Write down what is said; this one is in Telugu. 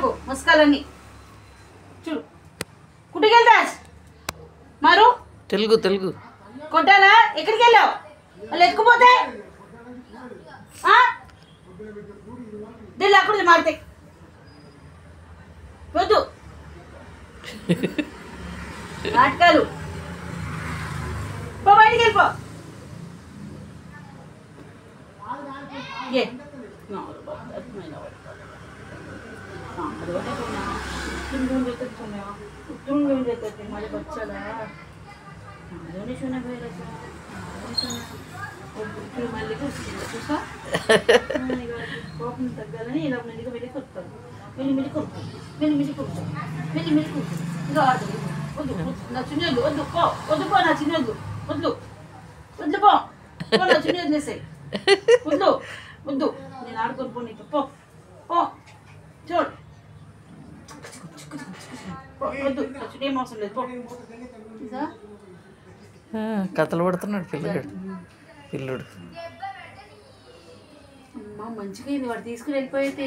నాకు ముస్కాలన్నీ. చూడు. కుట్టుకెళ్తా మారు. తెలుగు తెలుగు. కొట్టాలా? ఎక్కడికి వెళ్ళావు వాళ్ళు ఎత్తుకుపోతే? ఆ? దిల్లు అక్కడ మారితే. వద్దు. నాటకాలు. పో బయటికి వెళ్ళిపో. ఏ? నా బాబా, అర్థమైనా వాడు. నా అదొకటే కొన్నా. తుండుని వెతుకుతున్నా. తుండుని వెతుకుతున్నా. మరి బచ్చాలా? నాలోనే చూన పోయారసలు. నాలోనే చూన. ఓ బుద్ధులు మళ్ళీ కూర్చుంది. చూసా? ఆ, ఇక కోపం తగ్గాలని ఇలా మెల్లిగా వెళ్ళి కొడతాను వెళ్ళి మెల్లి కొడుతాను వెళ్ళి మెల్లి కొడుతాను వెళ్ళి మెల్లి కొడుతాను ఇంకా ఆడదు వద్దు వద్దు. నా చిన్నోళ్ళు వద్దు పో వద్దు పో నా చిన్నోళ్ళు వద్దు వద్దు పో పో నా చిన్నోళ్ళు వేసాయి వద్దు వద్దు నేను ఆడుకొని పో నీకు పో పో కథలు పడుతున్నాడు పిల్లడు. పిల్లుడు. అమ్మా మంచిగా అయింది వాడు తీసుకుని వెళ్ళిపోయితే